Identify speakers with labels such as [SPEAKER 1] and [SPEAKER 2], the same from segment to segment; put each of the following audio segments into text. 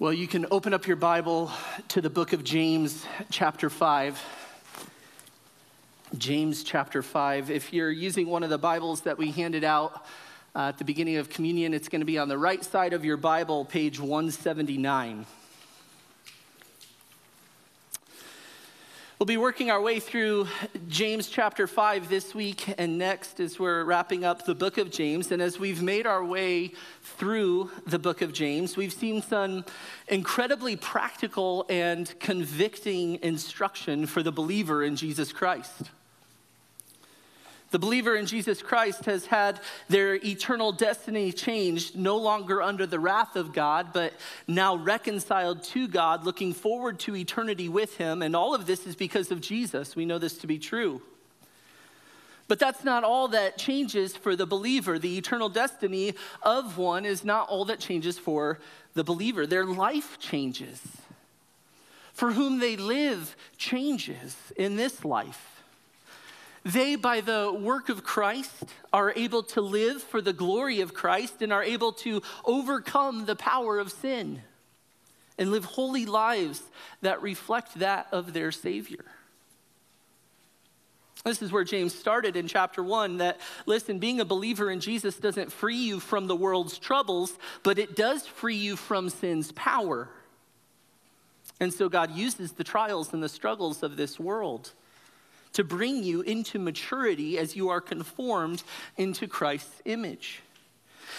[SPEAKER 1] Well, you can open up your Bible to the book of James, chapter 5. James, chapter 5. If you're using one of the Bibles that we handed out uh, at the beginning of communion, it's going to be on the right side of your Bible, page 179. We'll be working our way through James chapter 5 this week and next as we're wrapping up the book of James. And as we've made our way through the book of James, we've seen some incredibly practical and convicting instruction for the believer in Jesus Christ. The believer in Jesus Christ has had their eternal destiny changed, no longer under the wrath of God, but now reconciled to God, looking forward to eternity with Him. And all of this is because of Jesus. We know this to be true. But that's not all that changes for the believer. The eternal destiny of one is not all that changes for the believer. Their life changes. For whom they live changes in this life. They, by the work of Christ, are able to live for the glory of Christ and are able to overcome the power of sin and live holy lives that reflect that of their Savior. This is where James started in chapter one that, listen, being a believer in Jesus doesn't free you from the world's troubles, but it does free you from sin's power. And so God uses the trials and the struggles of this world to bring you into maturity as you are conformed into Christ's image.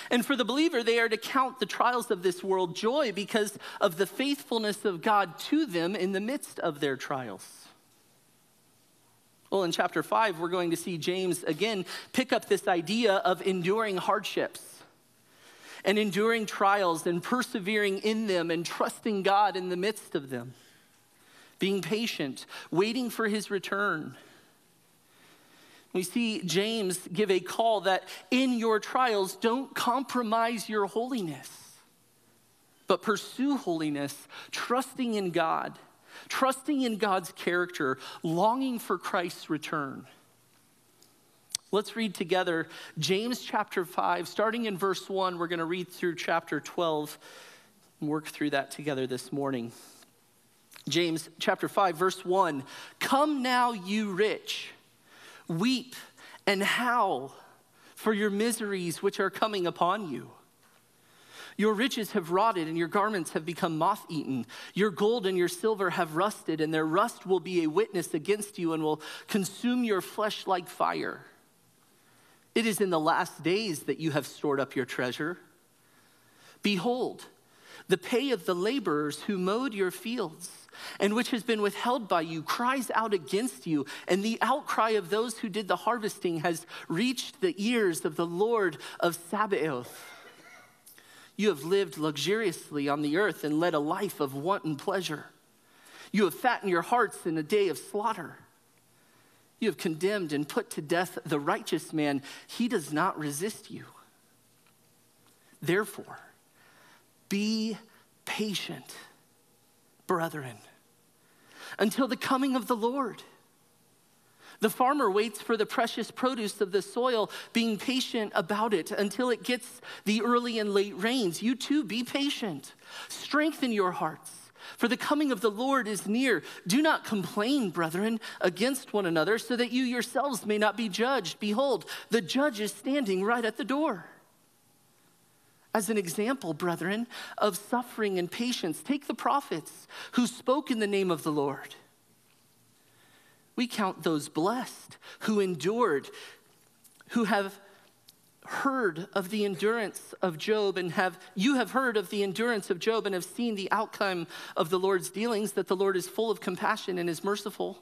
[SPEAKER 1] And for the believer, they are to count the trials of this world joy because of the faithfulness of God to them in the midst of their trials. Well, in chapter 5, we're going to see James again pick up this idea of enduring hardships and enduring trials and persevering in them and trusting God in the midst of them being patient, waiting for his return. We see James give a call that in your trials, don't compromise your holiness, but pursue holiness, trusting in God, trusting in God's character, longing for Christ's return. Let's read together James chapter 5, starting in verse 1. We're going to read through chapter 12 and work through that together this morning. James chapter 5, verse 1 Come now, you rich, weep and howl for your miseries which are coming upon you. Your riches have rotted, and your garments have become moth eaten. Your gold and your silver have rusted, and their rust will be a witness against you and will consume your flesh like fire. It is in the last days that you have stored up your treasure. Behold, the pay of the laborers who mowed your fields and which has been withheld by you cries out against you, and the outcry of those who did the harvesting has reached the ears of the Lord of Sabaoth. You have lived luxuriously on the earth and led a life of wanton pleasure. You have fattened your hearts in a day of slaughter. You have condemned and put to death the righteous man. He does not resist you. Therefore, be patient, brethren until the coming of the Lord. The farmer waits for the precious produce of the soil, being patient about it until it gets the early and late rains. You too, be patient. Strengthen your hearts, for the coming of the Lord is near. Do not complain, brethren, against one another, so that you yourselves may not be judged. Behold, the judge is standing right at the door. As an example, brethren, of suffering and patience, take the prophets who spoke in the name of the Lord. We count those blessed who endured, who have heard of the endurance of Job and have you have heard of the endurance of Job and have seen the outcome of the Lord's dealings that the Lord is full of compassion and is merciful.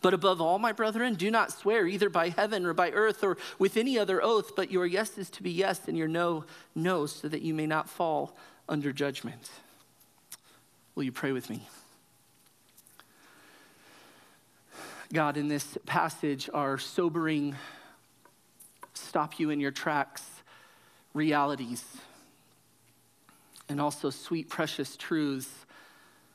[SPEAKER 1] But above all, my brethren, do not swear either by heaven or by earth or with any other oath, but your yes is to be yes and your no, no, so that you may not fall under judgment. Will you pray with me? God, in this passage, are sobering, stop you in your tracks realities, and also sweet, precious truths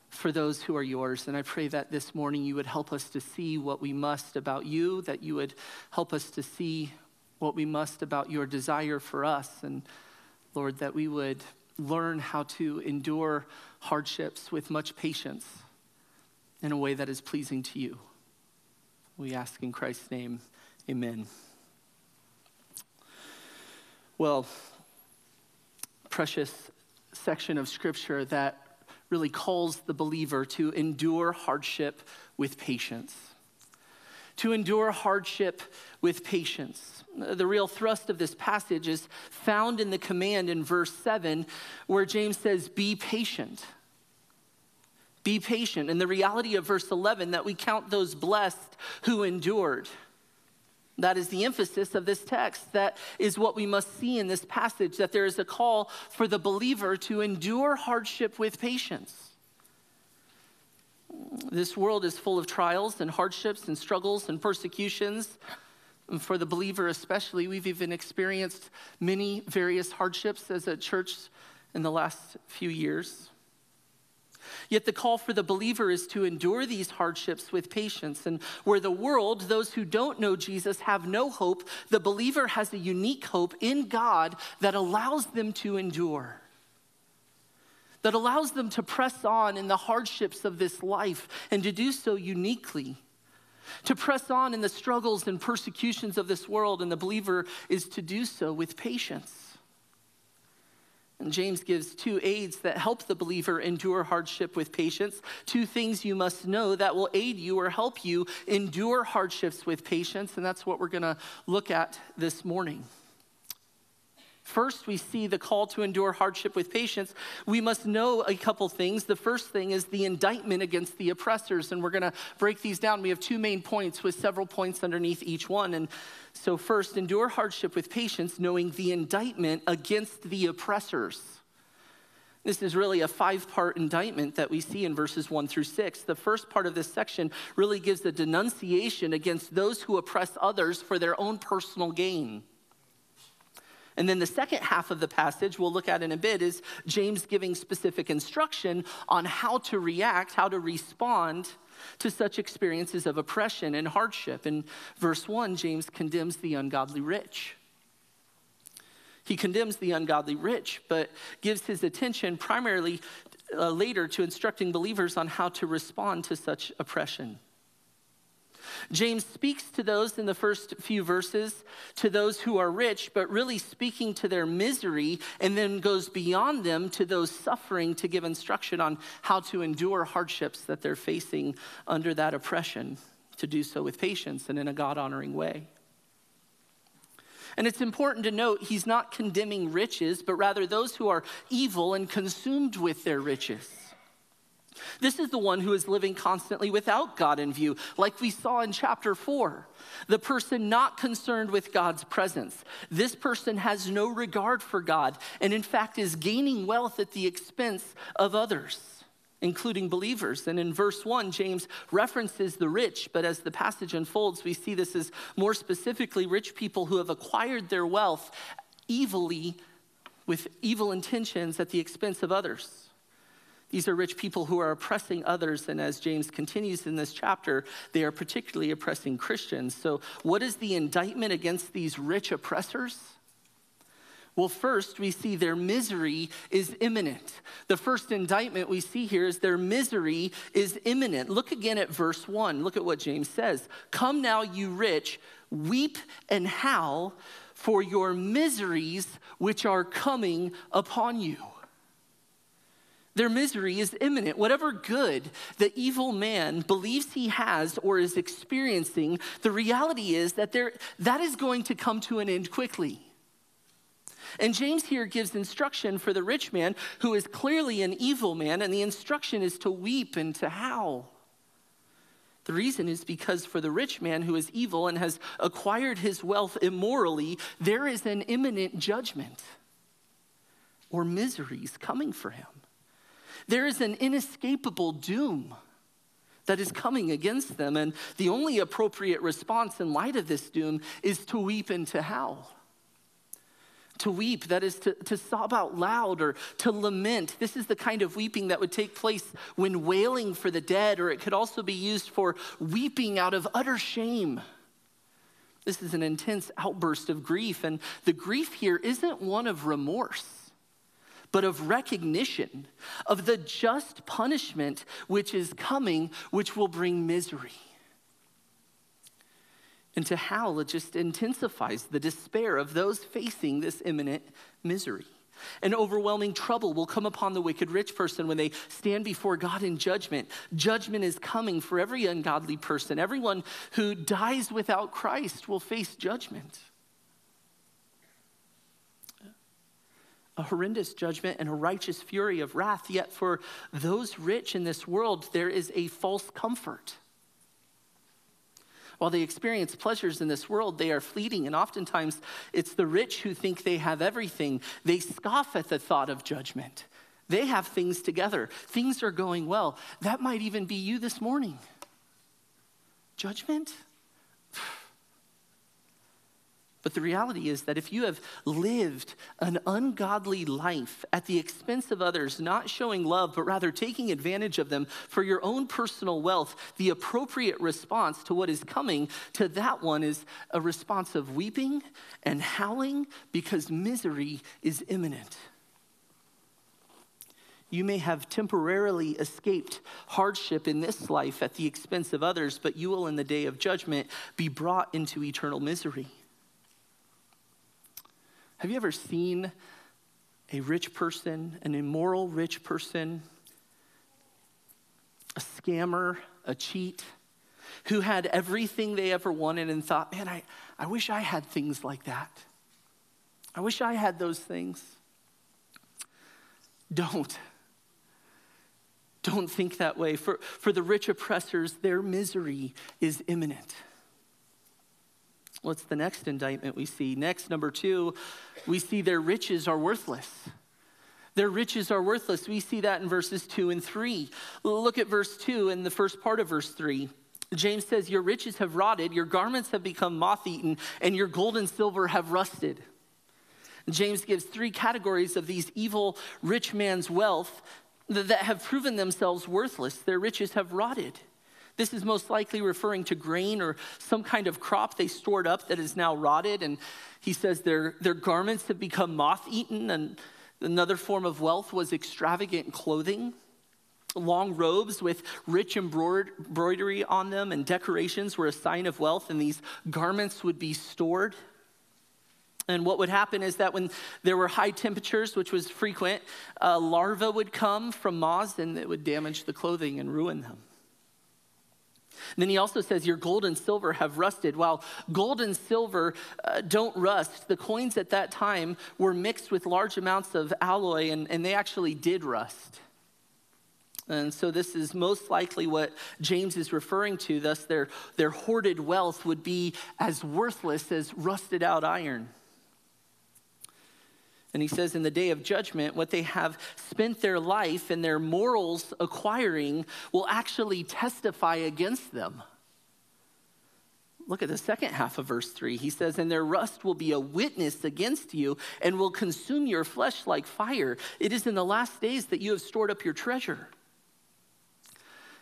[SPEAKER 1] for those who are yours. And I pray that this morning you would help us to see what we must about you, that you would help us to see what we must about your desire for us. And Lord, that we would learn how to endure hardships with much patience in a way that is pleasing to you. We ask in Christ's name, amen. Well, precious section of scripture that really calls the believer to endure hardship with patience. To endure hardship with patience. The real thrust of this passage is found in the command in verse 7, where James says, Be patient. Be patient. And the reality of verse 11 that we count those blessed who endured. That is the emphasis of this text. That is what we must see in this passage that there is a call for the believer to endure hardship with patience. This world is full of trials and hardships and struggles and persecutions. And for the believer, especially, we've even experienced many various hardships as a church in the last few years. Yet the call for the believer is to endure these hardships with patience. And where the world, those who don't know Jesus, have no hope, the believer has a unique hope in God that allows them to endure, that allows them to press on in the hardships of this life and to do so uniquely. To press on in the struggles and persecutions of this world, and the believer is to do so with patience. And James gives two aids that help the believer endure hardship with patience. Two things you must know that will aid you or help you endure hardships with patience. And that's what we're going to look at this morning. First, we see the call to endure hardship with patience. We must know a couple things. The first thing is the indictment against the oppressors, and we're going to break these down. We have two main points with several points underneath each one. And so, first, endure hardship with patience, knowing the indictment against the oppressors. This is really a five part indictment that we see in verses one through six. The first part of this section really gives the denunciation against those who oppress others for their own personal gain. And then the second half of the passage we'll look at in a bit is James giving specific instruction on how to react, how to respond to such experiences of oppression and hardship. In verse 1, James condemns the ungodly rich. He condemns the ungodly rich, but gives his attention primarily uh, later to instructing believers on how to respond to such oppression. James speaks to those in the first few verses, to those who are rich, but really speaking to their misery, and then goes beyond them to those suffering to give instruction on how to endure hardships that they're facing under that oppression, to do so with patience and in a God honoring way. And it's important to note he's not condemning riches, but rather those who are evil and consumed with their riches. This is the one who is living constantly without God in view, like we saw in chapter 4. The person not concerned with God's presence. This person has no regard for God and, in fact, is gaining wealth at the expense of others, including believers. And in verse 1, James references the rich, but as the passage unfolds, we see this as more specifically rich people who have acquired their wealth evilly with evil intentions at the expense of others. These are rich people who are oppressing others, and as James continues in this chapter, they are particularly oppressing Christians. So, what is the indictment against these rich oppressors? Well, first, we see their misery is imminent. The first indictment we see here is their misery is imminent. Look again at verse 1. Look at what James says Come now, you rich, weep and howl for your miseries which are coming upon you. Their misery is imminent. Whatever good the evil man believes he has or is experiencing, the reality is that there, that is going to come to an end quickly. And James here gives instruction for the rich man who is clearly an evil man, and the instruction is to weep and to howl. The reason is because for the rich man who is evil and has acquired his wealth immorally, there is an imminent judgment or miseries coming for him. There is an inescapable doom that is coming against them. And the only appropriate response in light of this doom is to weep and to howl. To weep, that is to, to sob out loud or to lament. This is the kind of weeping that would take place when wailing for the dead, or it could also be used for weeping out of utter shame. This is an intense outburst of grief, and the grief here isn't one of remorse but of recognition of the just punishment which is coming, which will bring misery. And to howl, it just intensifies the despair of those facing this imminent misery. An overwhelming trouble will come upon the wicked rich person when they stand before God in judgment. Judgment is coming for every ungodly person. Everyone who dies without Christ will face judgment. A horrendous judgment and a righteous fury of wrath. Yet for those rich in this world, there is a false comfort. While they experience pleasures in this world, they are fleeting, and oftentimes it's the rich who think they have everything. They scoff at the thought of judgment. They have things together, things are going well. That might even be you this morning. Judgment? But the reality is that if you have lived an ungodly life at the expense of others, not showing love, but rather taking advantage of them for your own personal wealth, the appropriate response to what is coming to that one is a response of weeping and howling because misery is imminent. You may have temporarily escaped hardship in this life at the expense of others, but you will, in the day of judgment, be brought into eternal misery. Have you ever seen a rich person, an immoral rich person, a scammer, a cheat, who had everything they ever wanted and thought, man, I, I wish I had things like that. I wish I had those things. Don't. Don't think that way. For, for the rich oppressors, their misery is imminent. What's the next indictment we see? Next, number two, we see their riches are worthless. Their riches are worthless. We see that in verses two and three. Look at verse two and the first part of verse three. James says, Your riches have rotted, your garments have become moth eaten, and your gold and silver have rusted. James gives three categories of these evil rich man's wealth that have proven themselves worthless. Their riches have rotted. This is most likely referring to grain or some kind of crop they stored up that is now rotted. And he says their, their garments have become moth eaten. And another form of wealth was extravagant clothing. Long robes with rich embroidery on them and decorations were a sign of wealth, and these garments would be stored. And what would happen is that when there were high temperatures, which was frequent, uh, a larva would come from moths and it would damage the clothing and ruin them. Then he also says, Your gold and silver have rusted. While gold and silver uh, don't rust, the coins at that time were mixed with large amounts of alloy, and, and they actually did rust. And so, this is most likely what James is referring to. Thus, their, their hoarded wealth would be as worthless as rusted out iron. And he says, in the day of judgment, what they have spent their life and their morals acquiring will actually testify against them. Look at the second half of verse 3. He says, And their rust will be a witness against you and will consume your flesh like fire. It is in the last days that you have stored up your treasure.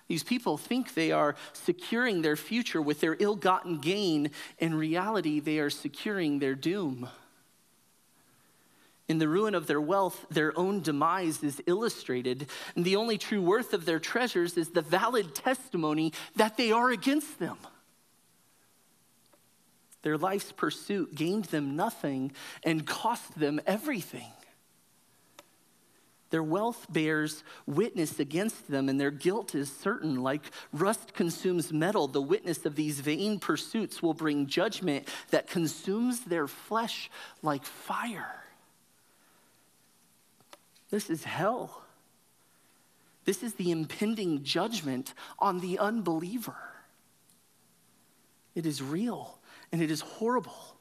[SPEAKER 1] These people think they are securing their future with their ill gotten gain. In reality, they are securing their doom. In the ruin of their wealth, their own demise is illustrated, and the only true worth of their treasures is the valid testimony that they are against them. Their life's pursuit gained them nothing and cost them everything. Their wealth bears witness against them, and their guilt is certain. Like rust consumes metal, the witness of these vain pursuits will bring judgment that consumes their flesh like fire. This is hell. This is the impending judgment on the unbeliever. It is real and it is horrible.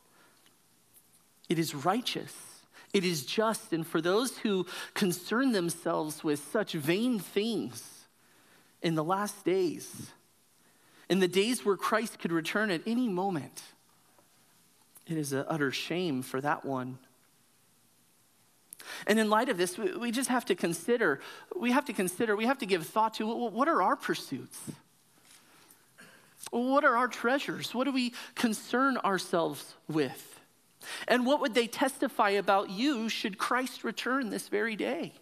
[SPEAKER 1] It is righteous. It is just. And for those who concern themselves with such vain things in the last days, in the days where Christ could return at any moment, it is an utter shame for that one and in light of this, we just have to consider, we have to consider, we have to give thought to what are our pursuits? What are our treasures? What do we concern ourselves with? And what would they testify about you should Christ return this very day?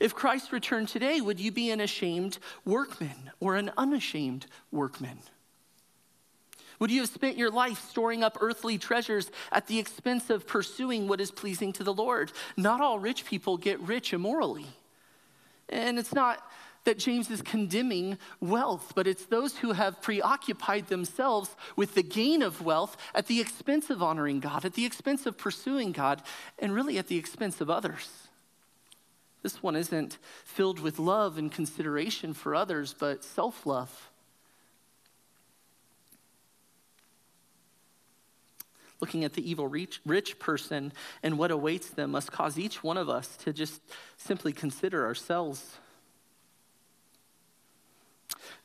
[SPEAKER 1] If Christ returned today, would you be an ashamed workman or an unashamed workman? Would you have spent your life storing up earthly treasures at the expense of pursuing what is pleasing to the Lord? Not all rich people get rich immorally. And it's not that James is condemning wealth, but it's those who have preoccupied themselves with the gain of wealth at the expense of honoring God, at the expense of pursuing God, and really at the expense of others. This one isn't filled with love and consideration for others, but self love. Looking at the evil rich, rich person and what awaits them must cause each one of us to just simply consider ourselves.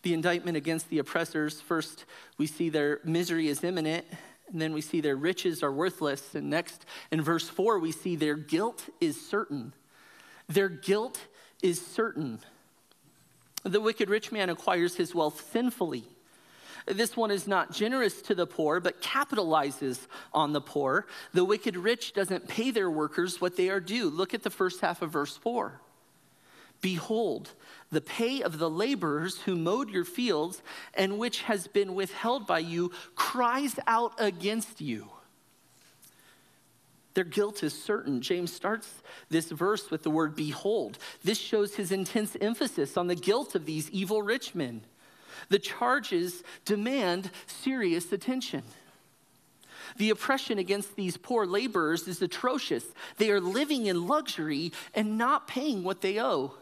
[SPEAKER 1] The indictment against the oppressors first, we see their misery is imminent, and then we see their riches are worthless. And next, in verse 4, we see their guilt is certain. Their guilt is certain. The wicked rich man acquires his wealth sinfully. This one is not generous to the poor, but capitalizes on the poor. The wicked rich doesn't pay their workers what they are due. Look at the first half of verse 4. Behold, the pay of the laborers who mowed your fields and which has been withheld by you cries out against you. Their guilt is certain. James starts this verse with the word behold. This shows his intense emphasis on the guilt of these evil rich men. The charges demand serious attention. The oppression against these poor laborers is atrocious. They are living in luxury and not paying what they owe.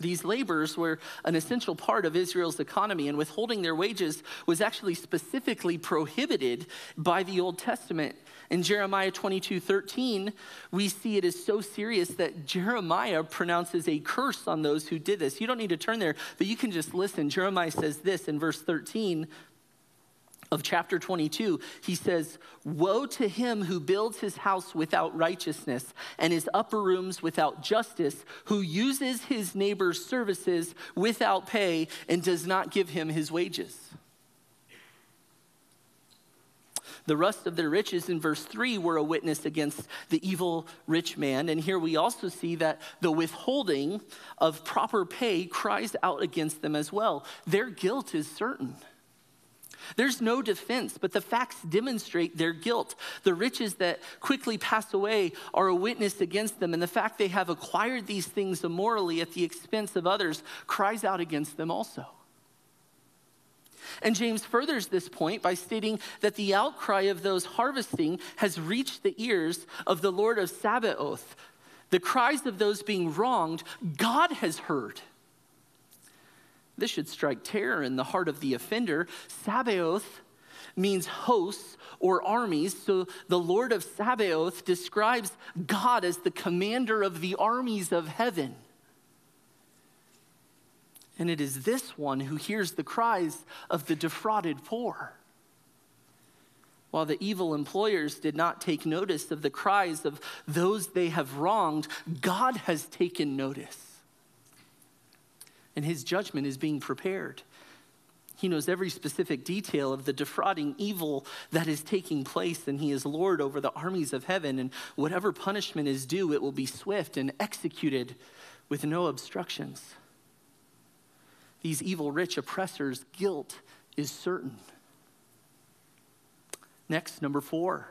[SPEAKER 1] These laborers were an essential part of Israel's economy, and withholding their wages was actually specifically prohibited by the Old Testament. In Jeremiah 22 13, we see it is so serious that Jeremiah pronounces a curse on those who did this. You don't need to turn there, but you can just listen. Jeremiah says this in verse 13 of chapter 22, he says, Woe to him who builds his house without righteousness and his upper rooms without justice, who uses his neighbor's services without pay and does not give him his wages. The rest of their riches in verse 3 were a witness against the evil rich man. And here we also see that the withholding of proper pay cries out against them as well. Their guilt is certain. There's no defense, but the facts demonstrate their guilt. The riches that quickly pass away are a witness against them, and the fact they have acquired these things immorally at the expense of others cries out against them also. And James furthers this point by stating that the outcry of those harvesting has reached the ears of the Lord of Sabaoth. The cries of those being wronged, God has heard. This should strike terror in the heart of the offender. Sabaoth means hosts or armies. So the Lord of Sabaoth describes God as the commander of the armies of heaven. And it is this one who hears the cries of the defrauded poor. While the evil employers did not take notice of the cries of those they have wronged, God has taken notice and his judgment is being prepared. He knows every specific detail of the defrauding evil that is taking place, and he is Lord over the armies of heaven. And whatever punishment is due, it will be swift and executed with no obstructions. These evil, rich oppressors' guilt is certain. Next, number four.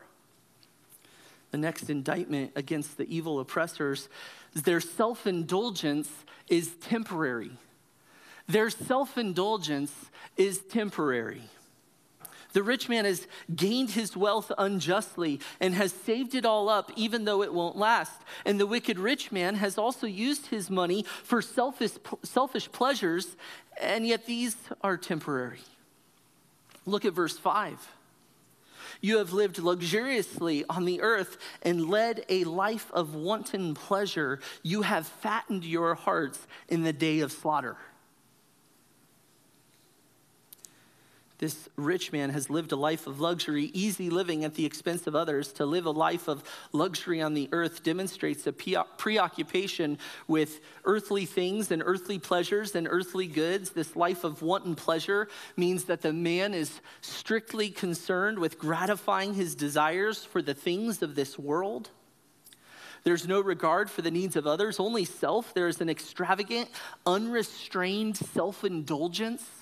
[SPEAKER 1] The next indictment against the evil oppressors is their self indulgence is temporary. Their self indulgence is temporary. The rich man has gained his wealth unjustly and has saved it all up, even though it won't last. And the wicked rich man has also used his money for selfish, selfish pleasures, and yet these are temporary. Look at verse 5. You have lived luxuriously on the earth and led a life of wanton pleasure. You have fattened your hearts in the day of slaughter. This rich man has lived a life of luxury, easy living at the expense of others. To live a life of luxury on the earth demonstrates a preoccupation with earthly things and earthly pleasures and earthly goods. This life of wanton pleasure means that the man is strictly concerned with gratifying his desires for the things of this world. There's no regard for the needs of others, only self. There is an extravagant, unrestrained self indulgence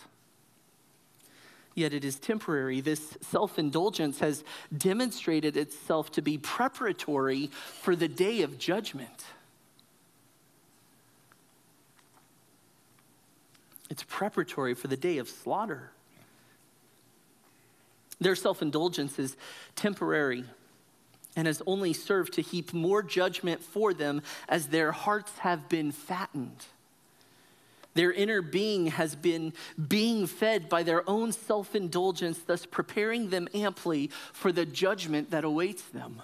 [SPEAKER 1] yet it is temporary. This self indulgence has demonstrated itself to be preparatory for the day of judgment. It's preparatory for the day of slaughter. Their self indulgence is temporary and has only served to heap more judgment for them as their hearts have been fattened. Their inner being has been being fed by their own self indulgence, thus preparing them amply for the judgment that awaits them.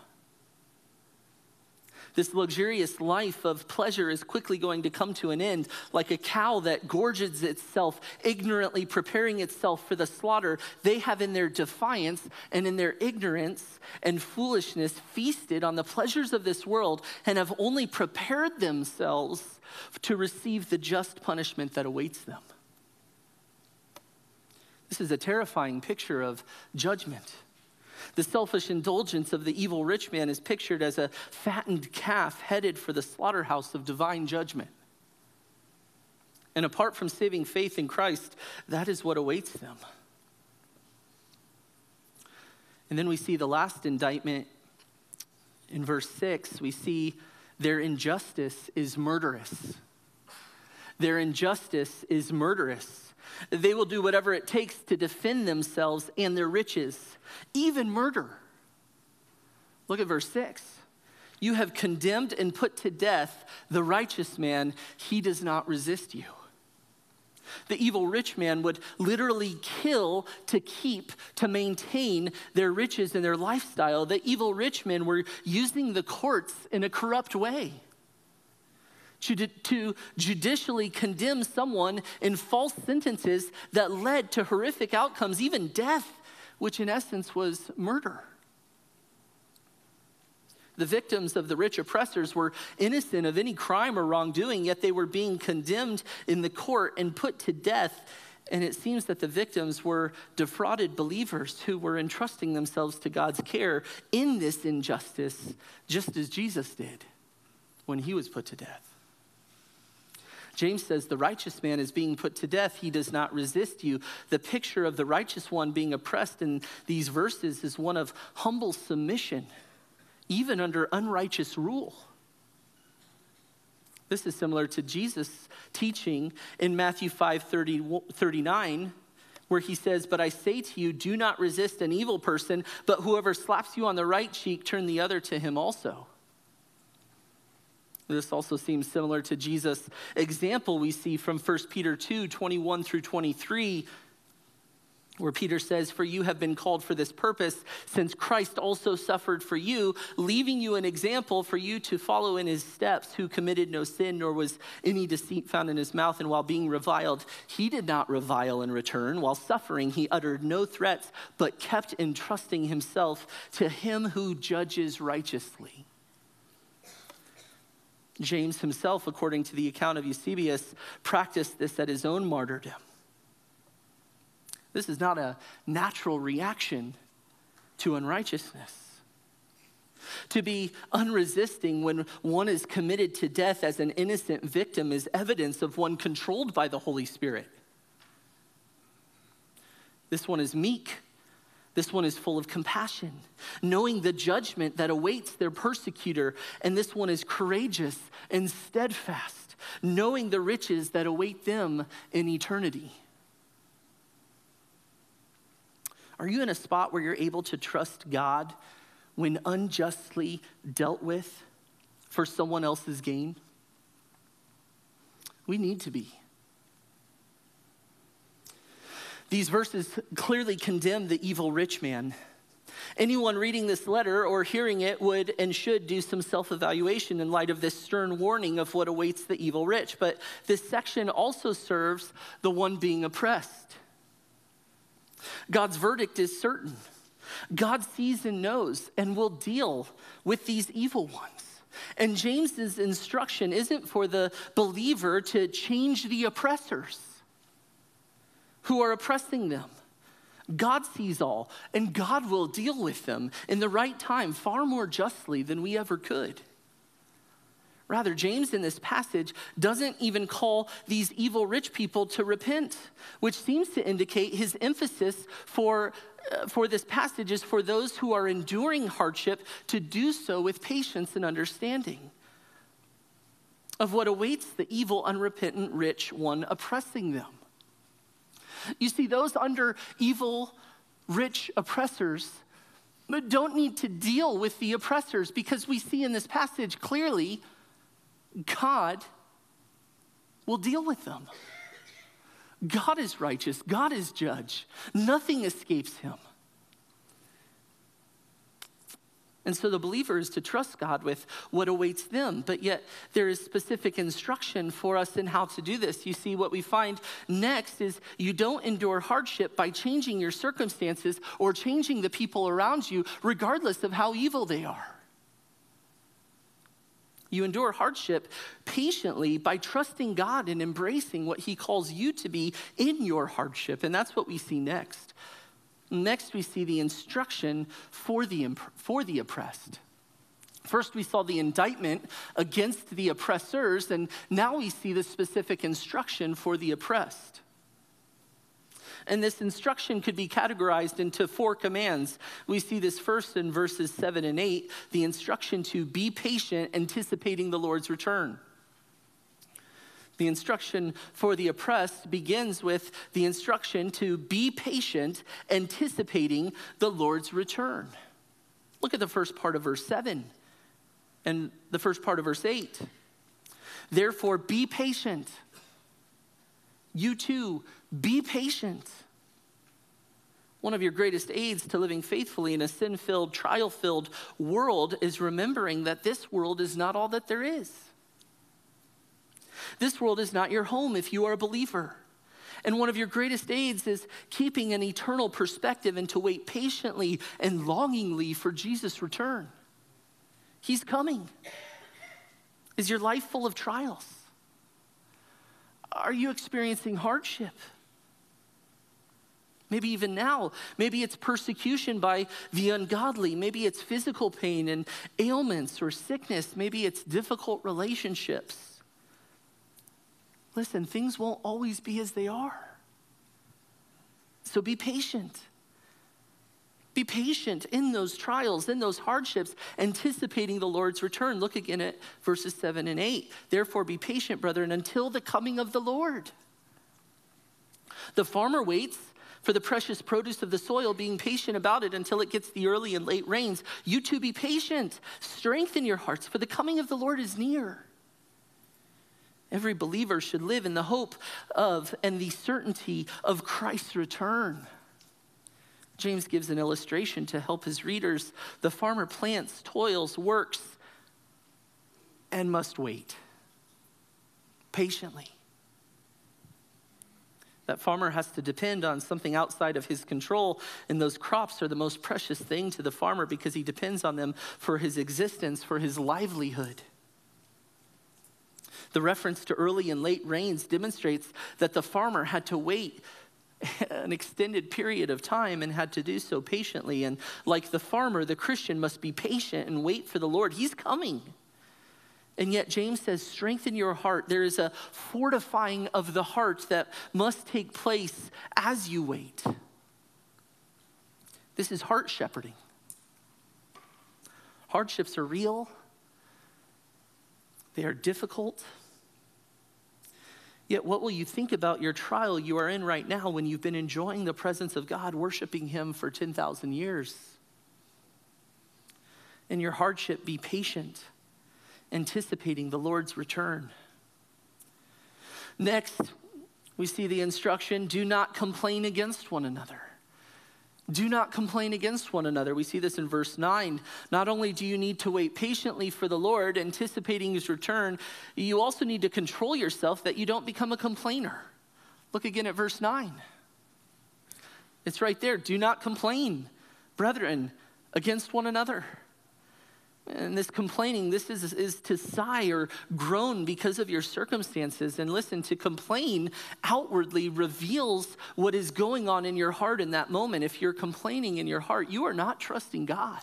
[SPEAKER 1] This luxurious life of pleasure is quickly going to come to an end, like a cow that gorges itself, ignorantly preparing itself for the slaughter. They have, in their defiance and in their ignorance and foolishness, feasted on the pleasures of this world and have only prepared themselves to receive the just punishment that awaits them. This is a terrifying picture of judgment. The selfish indulgence of the evil rich man is pictured as a fattened calf headed for the slaughterhouse of divine judgment. And apart from saving faith in Christ, that is what awaits them. And then we see the last indictment in verse 6. We see their injustice is murderous. Their injustice is murderous. They will do whatever it takes to defend themselves and their riches, even murder. Look at verse 6. You have condemned and put to death the righteous man, he does not resist you. The evil rich man would literally kill to keep, to maintain their riches and their lifestyle. The evil rich men were using the courts in a corrupt way to judicially condemn someone in false sentences that led to horrific outcomes, even death, which in essence was murder. The victims of the rich oppressors were innocent of any crime or wrongdoing, yet they were being condemned in the court and put to death. And it seems that the victims were defrauded believers who were entrusting themselves to God's care in this injustice, just as Jesus did when he was put to death. James says, The righteous man is being put to death. He does not resist you. The picture of the righteous one being oppressed in these verses is one of humble submission, even under unrighteous rule. This is similar to Jesus' teaching in Matthew 5 30, 39 where he says, But I say to you, do not resist an evil person, but whoever slaps you on the right cheek, turn the other to him also. This also seems similar to Jesus' example we see from 1 Peter 2 21 through 23, where Peter says, For you have been called for this purpose, since Christ also suffered for you, leaving you an example for you to follow in his steps, who committed no sin, nor was any deceit found in his mouth. And while being reviled, he did not revile in return. While suffering, he uttered no threats, but kept entrusting himself to him who judges righteously. James himself, according to the account of Eusebius, practiced this at his own martyrdom. This is not a natural reaction to unrighteousness. To be unresisting when one is committed to death as an innocent victim is evidence of one controlled by the Holy Spirit. This one is meek this one is full of compassion, knowing the judgment that awaits their persecutor. And this one is courageous and steadfast, knowing the riches that await them in eternity. Are you in a spot where you're able to trust God when unjustly dealt with for someone else's gain? We need to be. These verses clearly condemn the evil rich man. Anyone reading this letter or hearing it would and should do some self evaluation in light of this stern warning of what awaits the evil rich. But this section also serves the one being oppressed. God's verdict is certain. God sees and knows and will deal with these evil ones. And James's instruction isn't for the believer to change the oppressors who are oppressing them. God sees all, and God will deal with them in the right time far more justly than we ever could. Rather, James in this passage doesn't even call these evil rich people to repent, which seems to indicate his emphasis for, uh, for this passage is for those who are enduring hardship to do so with patience and understanding of what awaits the evil, unrepentant rich one oppressing them. You see, those under evil, rich oppressors don't need to deal with the oppressors because we see in this passage clearly God will deal with them. God is righteous, God is judge. Nothing escapes him. And so the believer is to trust God with what awaits them. But yet, there is specific instruction for us in how to do this. You see, what we find next is you don't endure hardship by changing your circumstances or changing the people around you, regardless of how evil they are. You endure hardship patiently by trusting God and embracing what He calls you to be in your hardship. And that's what we see next. Next, we see the instruction for the, for the oppressed. First, we saw the indictment against the oppressors, and now we see the specific instruction for the oppressed. And this instruction could be categorized into four commands. We see this first in verses seven and eight the instruction to be patient, anticipating the Lord's return. The instruction for the oppressed begins with the instruction to be patient, anticipating the Lord's return. Look at the first part of verse 7 and the first part of verse 8. Therefore, be patient. You too, be patient. One of your greatest aids to living faithfully in a sin filled, trial filled world is remembering that this world is not all that there is. This world is not your home if you are a believer. And one of your greatest aids is keeping an eternal perspective and to wait patiently and longingly for Jesus' return. He's coming. Is your life full of trials? Are you experiencing hardship? Maybe even now, maybe it's persecution by the ungodly. Maybe it's physical pain and ailments or sickness. Maybe it's difficult relationships. Listen, things won't always be as they are. So be patient. Be patient in those trials, in those hardships, anticipating the Lord's return. Look again at verses 7 and 8. Therefore, be patient, brethren, until the coming of the Lord. The farmer waits for the precious produce of the soil, being patient about it until it gets the early and late rains. You too be patient. Strengthen your hearts, for the coming of the Lord is near. Every believer should live in the hope of and the certainty of Christ's return. James gives an illustration to help his readers. The farmer plants, toils, works, and must wait patiently. That farmer has to depend on something outside of his control, and those crops are the most precious thing to the farmer because he depends on them for his existence, for his livelihood. The reference to early and late rains demonstrates that the farmer had to wait an extended period of time and had to do so patiently. And like the farmer, the Christian must be patient and wait for the Lord. He's coming. And yet, James says, strengthen your heart. There is a fortifying of the heart that must take place as you wait. This is heart shepherding. Hardships are real, they are difficult. Yet, what will you think about your trial you are in right now when you've been enjoying the presence of God, worshiping Him for 10,000 years? In your hardship, be patient, anticipating the Lord's return. Next, we see the instruction do not complain against one another. Do not complain against one another. We see this in verse 9. Not only do you need to wait patiently for the Lord, anticipating his return, you also need to control yourself that you don't become a complainer. Look again at verse 9. It's right there. Do not complain, brethren, against one another. And this complaining, this is, is to sigh or groan because of your circumstances. And listen, to complain outwardly reveals what is going on in your heart in that moment. If you're complaining in your heart, you are not trusting God.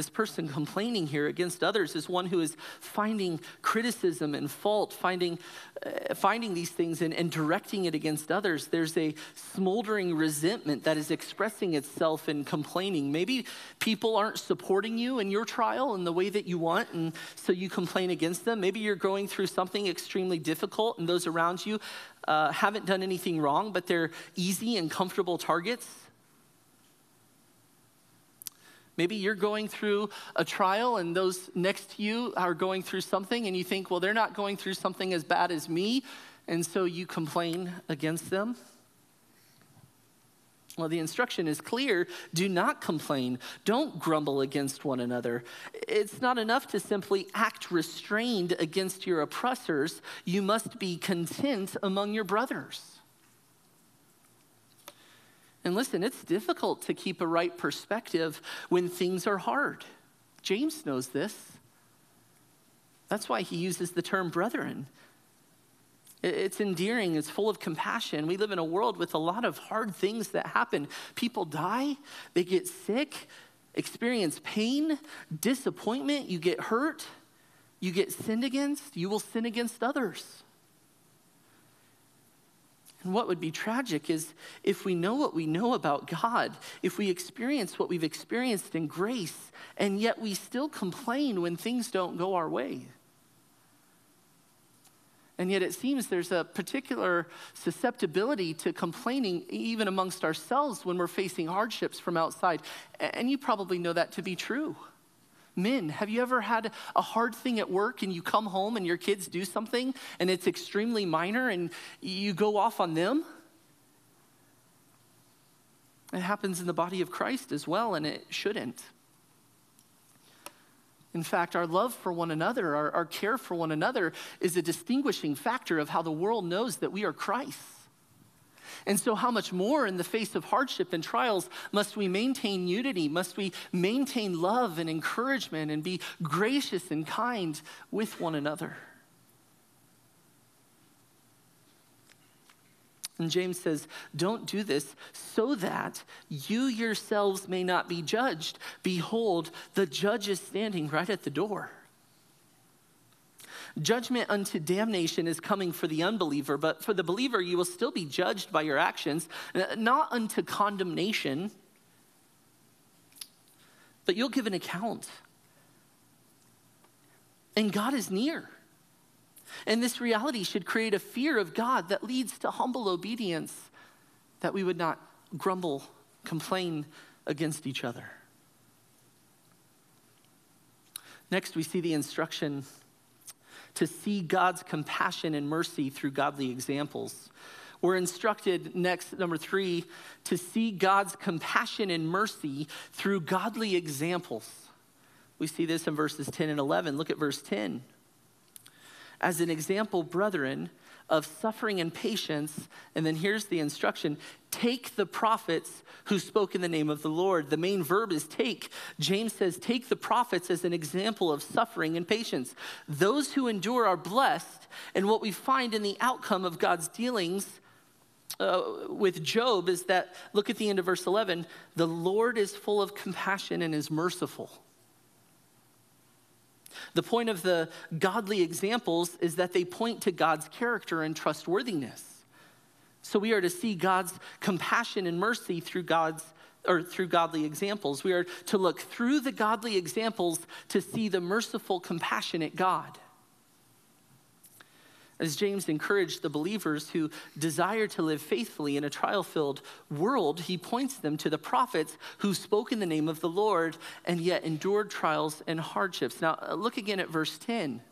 [SPEAKER 1] This person complaining here against others is one who is finding criticism and fault, finding, uh, finding these things and, and directing it against others. There's a smoldering resentment that is expressing itself in complaining. Maybe people aren't supporting you in your trial in the way that you want, and so you complain against them. Maybe you're going through something extremely difficult, and those around you uh, haven't done anything wrong, but they're easy and comfortable targets. Maybe you're going through a trial and those next to you are going through something and you think, well, they're not going through something as bad as me. And so you complain against them. Well, the instruction is clear do not complain. Don't grumble against one another. It's not enough to simply act restrained against your oppressors. You must be content among your brothers. And listen, it's difficult to keep a right perspective when things are hard. James knows this. That's why he uses the term brethren. It's endearing, it's full of compassion. We live in a world with a lot of hard things that happen. People die, they get sick, experience pain, disappointment, you get hurt, you get sinned against, you will sin against others. And what would be tragic is if we know what we know about God, if we experience what we've experienced in grace, and yet we still complain when things don't go our way. And yet it seems there's a particular susceptibility to complaining even amongst ourselves when we're facing hardships from outside. And you probably know that to be true. Men, have you ever had a hard thing at work and you come home and your kids do something and it's extremely minor and you go off on them? It happens in the body of Christ as well, and it shouldn't. In fact, our love for one another, our, our care for one another, is a distinguishing factor of how the world knows that we are Christ's. And so, how much more in the face of hardship and trials must we maintain unity? Must we maintain love and encouragement and be gracious and kind with one another? And James says, Don't do this so that you yourselves may not be judged. Behold, the judge is standing right at the door. Judgment unto damnation is coming for the unbeliever, but for the believer, you will still be judged by your actions, not unto condemnation, but you'll give an account. And God is near. And this reality should create a fear of God that leads to humble obedience, that we would not grumble, complain against each other. Next, we see the instruction to see God's compassion and mercy through godly examples. We're instructed next, number three, to see God's compassion and mercy through godly examples. We see this in verses 10 and 11. Look at verse 10. As an example, brethren, of suffering and patience. And then here's the instruction take the prophets who spoke in the name of the Lord. The main verb is take. James says, take the prophets as an example of suffering and patience. Those who endure are blessed. And what we find in the outcome of God's dealings uh, with Job is that, look at the end of verse 11, the Lord is full of compassion and is merciful. The point of the godly examples is that they point to God's character and trustworthiness. So we are to see God's compassion and mercy through God's or through godly examples. We are to look through the godly examples to see the merciful, compassionate God. As James encouraged the believers who desire to live faithfully in a trial filled world, he points them to the prophets who spoke in the name of the Lord and yet endured trials and hardships. Now, uh, look again at verse 10.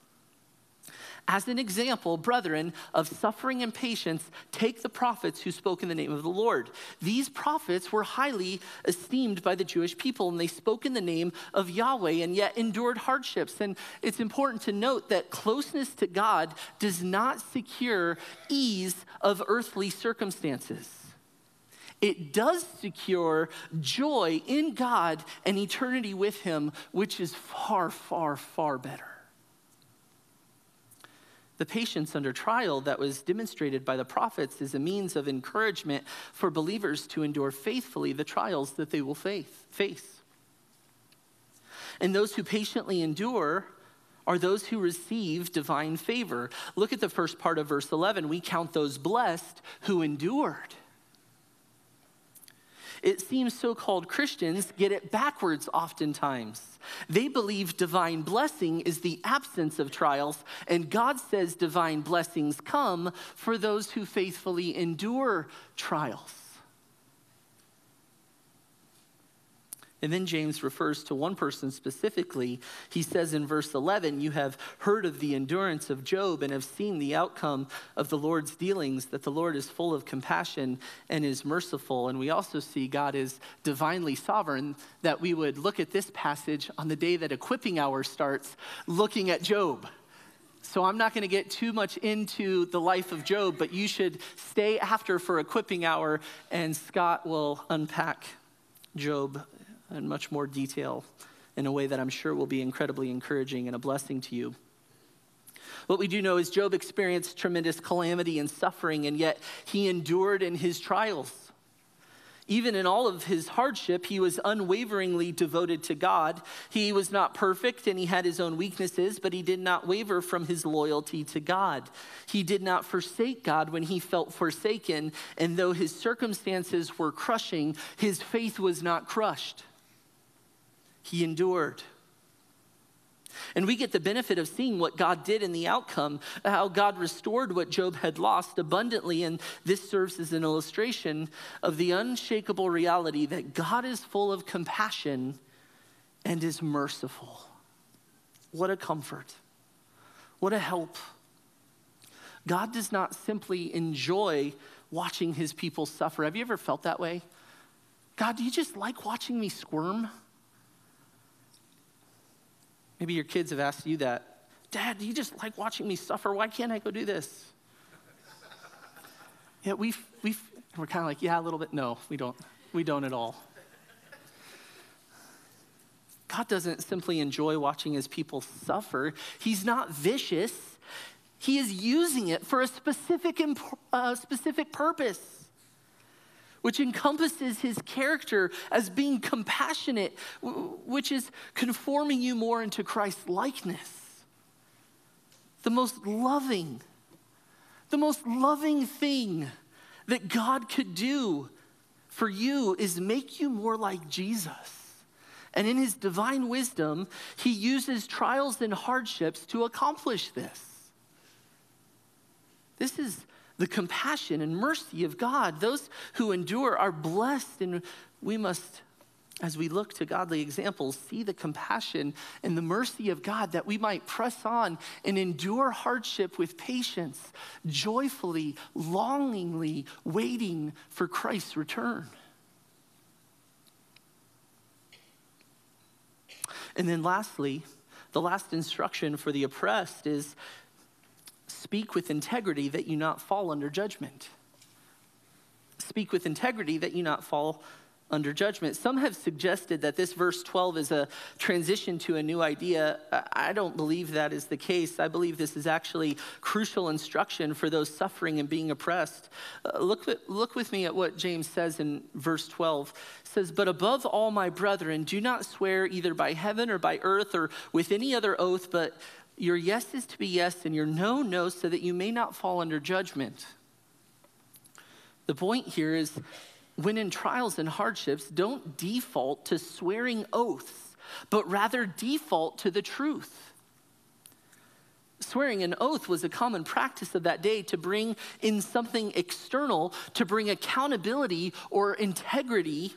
[SPEAKER 1] As an example, brethren, of suffering and patience, take the prophets who spoke in the name of the Lord. These prophets were highly esteemed by the Jewish people, and they spoke in the name of Yahweh and yet endured hardships. And it's important to note that closeness to God does not secure ease of earthly circumstances. It does secure joy in God and eternity with Him, which is far, far, far better. The patience under trial that was demonstrated by the prophets is a means of encouragement for believers to endure faithfully the trials that they will face. And those who patiently endure are those who receive divine favor. Look at the first part of verse 11. We count those blessed who endured. It seems so called Christians get it backwards oftentimes. They believe divine blessing is the absence of trials, and God says divine blessings come for those who faithfully endure trials. And then James refers to one person specifically. He says in verse 11, You have heard of the endurance of Job and have seen the outcome of the Lord's dealings, that the Lord is full of compassion and is merciful. And we also see God is divinely sovereign, that we would look at this passage on the day that equipping hour starts, looking at Job. So I'm not going to get too much into the life of Job, but you should stay after for equipping hour, and Scott will unpack Job in much more detail in a way that I'm sure will be incredibly encouraging and a blessing to you. What we do know is Job experienced tremendous calamity and suffering, and yet he endured in his trials. Even in all of his hardship, he was unwaveringly devoted to God. He was not perfect and he had his own weaknesses, but he did not waver from his loyalty to God. He did not forsake God when he felt forsaken, and though his circumstances were crushing, his faith was not crushed he endured. And we get the benefit of seeing what God did in the outcome, how God restored what Job had lost abundantly. And this serves as an illustration of the unshakable reality that God is full of compassion and is merciful. What a comfort! What a help. God does not simply enjoy watching his people suffer. Have you ever felt that way? God, do you just like watching me squirm? Maybe your kids have asked you that. Dad, do you just like watching me suffer? Why can't I go do this? yeah, we we we're kind of like, yeah, a little bit. No, we don't. We don't at all. God doesn't simply enjoy watching his people suffer. He's not vicious. He is using it for a specific, uh, specific purpose which encompasses his character as being compassionate, which is conforming you more into Christ's likeness. The most loving, the most loving thing that God could do for you is make you more like Jesus. And in his divine wisdom, he uses trials and hardships to accomplish this. This is the compassion and mercy of God. Those who endure are blessed, and we must, as we look to godly examples, see the compassion and the mercy of God that we might press on and endure hardship with patience, joyfully, longingly waiting for Christ's return. And then, lastly, the last instruction for the oppressed is Speak with integrity that you not fall under judgment. Speak with integrity that you not fall under judgment. Some have suggested that this verse 12 is a transition to a new idea. I don't believe that is the case. I believe this is actually crucial instruction for those suffering and being oppressed. Uh, look, look with me at what James says in verse 12. It says, But above all, my brethren, do not swear either by heaven or by earth or with any other oath, but your yes is to be yes and your no, no, so that you may not fall under judgment. The point here is when in trials and hardships, don't default to swearing oaths, but rather default to the truth. Swearing an oath was a common practice of that day to bring in something external, to bring accountability or integrity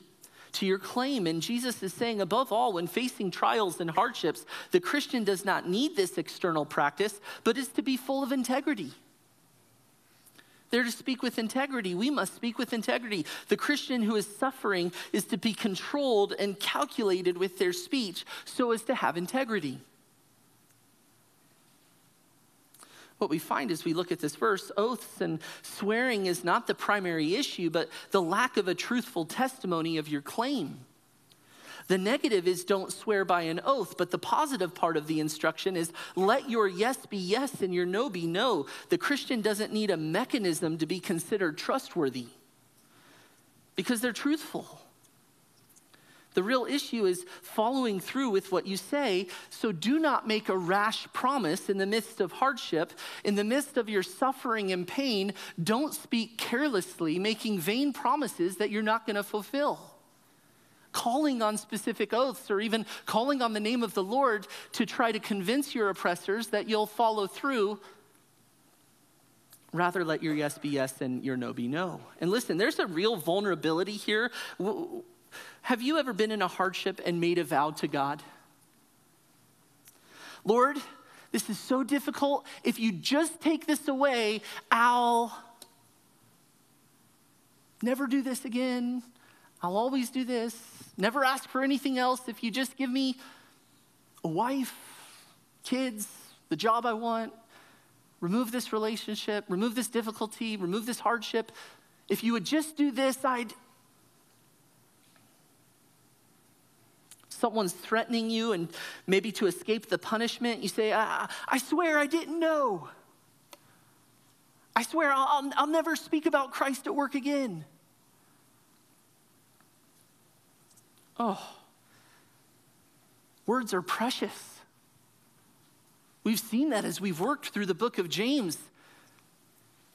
[SPEAKER 1] to your claim. And Jesus is saying, above all, when facing trials and hardships, the Christian does not need this external practice, but is to be full of integrity. They're to speak with integrity. We must speak with integrity. The Christian who is suffering is to be controlled and calculated with their speech so as to have integrity. What we find as we look at this verse oaths and swearing is not the primary issue, but the lack of a truthful testimony of your claim. The negative is don't swear by an oath, but the positive part of the instruction is let your yes be yes and your no be no. The Christian doesn't need a mechanism to be considered trustworthy because they're truthful. The real issue is following through with what you say. So do not make a rash promise in the midst of hardship. In the midst of your suffering and pain, don't speak carelessly, making vain promises that you're not going to fulfill. Calling on specific oaths or even calling on the name of the Lord to try to convince your oppressors that you'll follow through. Rather, let your yes be yes and your no be no. And listen, there's a real vulnerability here. Have you ever been in a hardship and made a vow to God? Lord, this is so difficult. If you just take this away, I'll never do this again. I'll always do this. Never ask for anything else. If you just give me a wife, kids, the job I want, remove this relationship, remove this difficulty, remove this hardship. If you would just do this, I'd someone's threatening you and maybe to escape the punishment, you say, I, I swear I didn't know. I swear I'll, I'll never speak about Christ at work again. Oh, words are precious. We've seen that as we've worked through the book of James.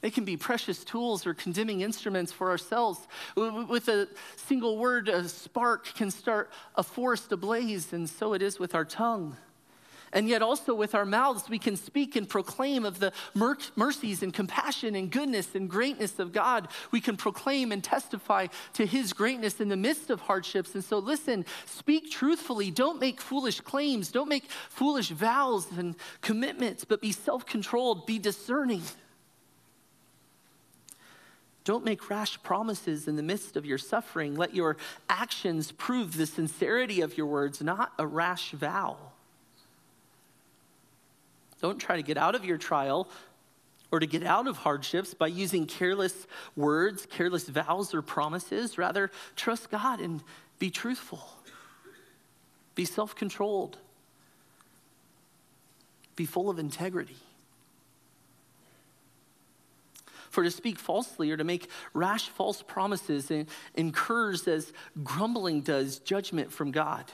[SPEAKER 1] They can be precious tools or condemning instruments for ourselves. With a single word, a spark can start a forest ablaze, and so it is with our tongue. And yet, also with our mouths, we can speak and proclaim of the mercies and compassion and goodness and greatness of God. We can proclaim and testify to His greatness in the midst of hardships. And so, listen, speak truthfully. Don't make foolish claims. Don't make foolish vows and commitments, but be self controlled, be discerning. Don't make rash promises in the midst of your suffering. Let your actions prove the sincerity of your words, not a rash vow. Don't try to get out of your trial or to get out of hardships by using careless words, careless vows, or promises. Rather, trust God and be truthful, be self controlled, be full of integrity. For to speak falsely or to make rash false promises incurs, as grumbling does, judgment from God.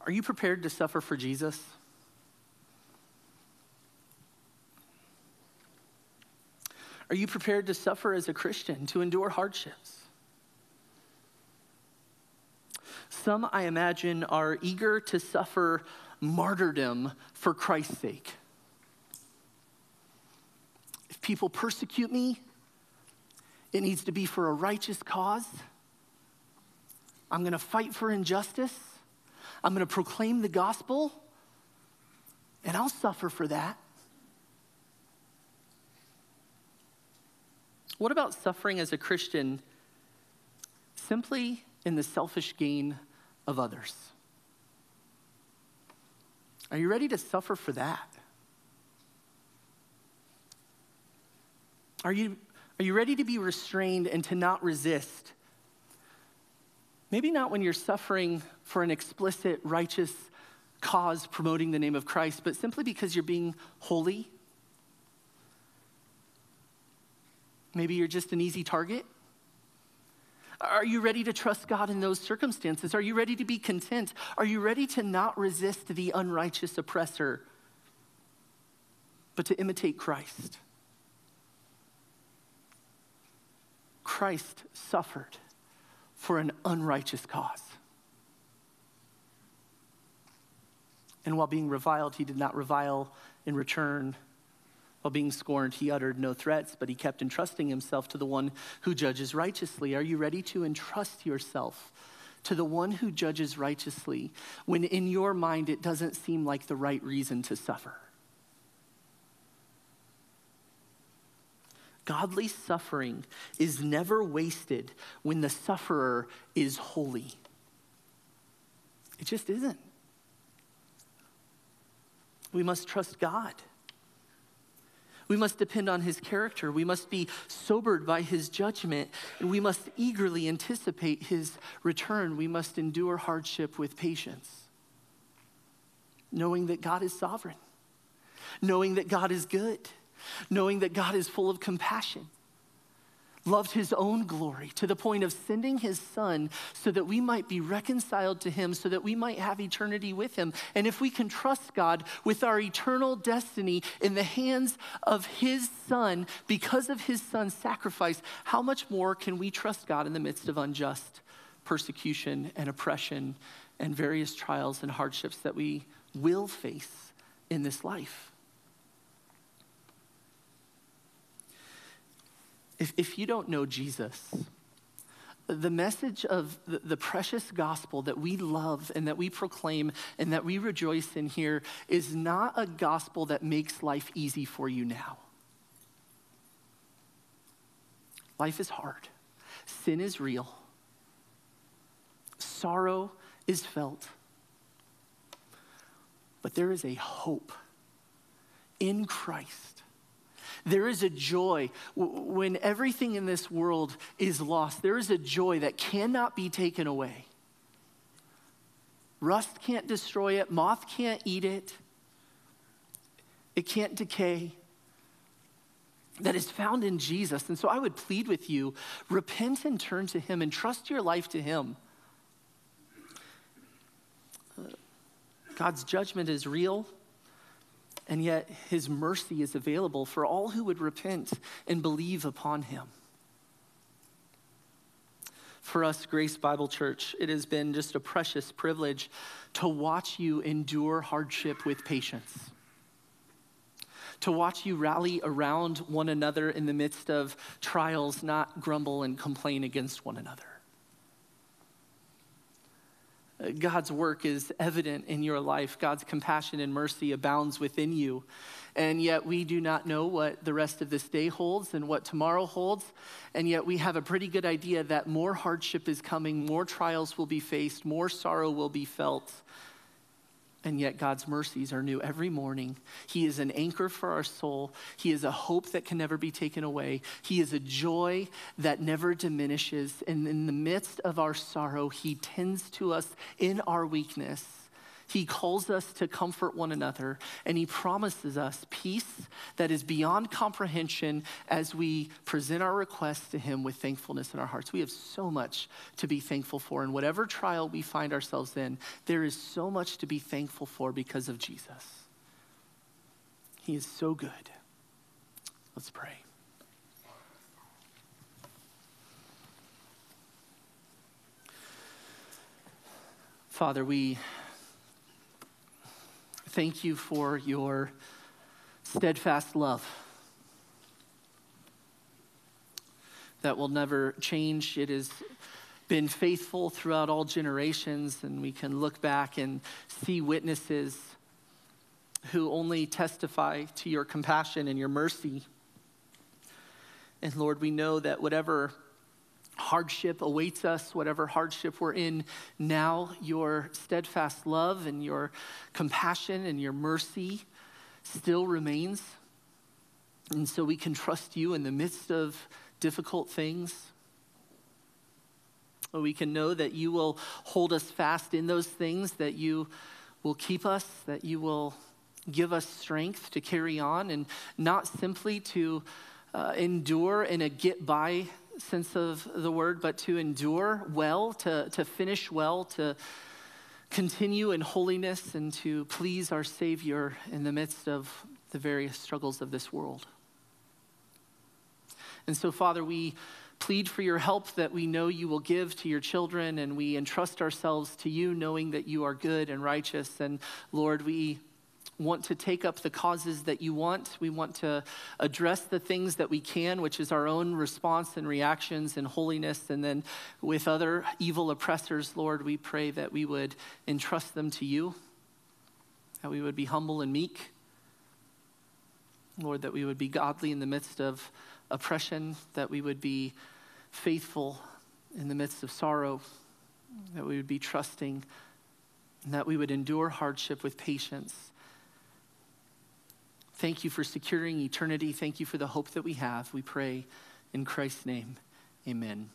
[SPEAKER 1] Are you prepared to suffer for Jesus? Are you prepared to suffer as a Christian, to endure hardships? Some, I imagine, are eager to suffer martyrdom for Christ's sake. If people persecute me, it needs to be for a righteous cause. I'm going to fight for injustice. I'm going to proclaim the gospel, and I'll suffer for that. What about suffering as a Christian simply in the selfish gain of others? Are you ready to suffer for that? Are you, are you ready to be restrained and to not resist? Maybe not when you're suffering for an explicit, righteous cause promoting the name of Christ, but simply because you're being holy. Maybe you're just an easy target. Are you ready to trust God in those circumstances? Are you ready to be content? Are you ready to not resist the unrighteous oppressor, but to imitate Christ? Christ suffered for an unrighteous cause. And while being reviled, he did not revile in return, While being scorned, he uttered no threats, but he kept entrusting himself to the one who judges righteously. Are you ready to entrust yourself to the one who judges righteously when in your mind it doesn't seem like the right reason to suffer? Godly suffering is never wasted when the sufferer is holy. It just isn't. We must trust God. We must depend on his character. We must be sobered by his judgment, and we must eagerly anticipate his return. We must endure hardship with patience, knowing that God is sovereign, knowing that God is good, knowing that God is full of compassion loved his own glory to the point of sending his son so that we might be reconciled to him, so that we might have eternity with him. And if we can trust God with our eternal destiny in the hands of his son because of his son's sacrifice, how much more can we trust God in the midst of unjust persecution and oppression and various trials and hardships that we will face in this life? If, if you don't know Jesus, the message of the, the, precious gospel that we love and that we proclaim and that we rejoice in here is not a gospel that makes life easy for you now. Life is hard, sin is real, sorrow is felt, but there is a hope in Christ there is a joy when everything in this world is lost. There is a joy that cannot be taken away. Rust can't destroy it, moth can't eat it, it can't decay. That is found in Jesus. And so I would plead with you repent and turn to Him and trust your life to Him. Uh, God's judgment is real and yet his mercy is available for all who would repent and believe upon him. For us, Grace Bible Church, it has been just a precious privilege to watch you endure hardship with patience, to watch you rally around one another in the midst of trials, not grumble and complain against one another. God's work is evident in your life. God's compassion and mercy abounds within you. And yet, we do not know what the rest of this day holds and what tomorrow holds. And yet, we have a pretty good idea that more hardship is coming, more trials will be faced, more sorrow will be felt. And yet, God's mercies are new every morning. He is an anchor for our soul. He is a hope that can never be taken away. He is a joy that never diminishes. And in the midst of our sorrow, He tends to us in our weakness. He calls us to comfort one another, and He promises us peace that is beyond comprehension as we present our requests to Him with thankfulness in our hearts. We have so much to be thankful for. In whatever trial we find ourselves in, there is so much to be thankful for because of Jesus. He is so good. Let's pray. Father, we thank you for your steadfast love that will never change. It has been faithful throughout all generations, and we can look back and see witnesses who only testify to your compassion and your mercy. And Lord, we know that whatever hardship awaits us, whatever hardship we're in now, your steadfast love and your compassion and your mercy still remains. And so we can trust you in the midst of difficult things. We can know that you will hold us fast in those things, that you will keep us, that you will give us strength to carry on and not simply to uh, endure in a get by sense of the word, but to endure well, to, to finish well, to continue in holiness, and to please our Savior in the midst of the various struggles of this world. And so, Father, we plead for your help that we know you will give to your children, and we entrust ourselves to you, knowing that you are good and righteous. And Lord, we want to take up the causes that you want. We want to address the things that we can, which is our own response and reactions and holiness. And then with other evil oppressors, Lord, we pray that we would entrust them to you, that we would be humble and meek. Lord, that we would be godly in the midst of oppression, that we would be faithful in the midst of sorrow, that we would be trusting, and that we would endure hardship with patience. Thank you for securing eternity. Thank you for the hope that we have. We pray in Christ's name. Amen.